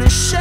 the show.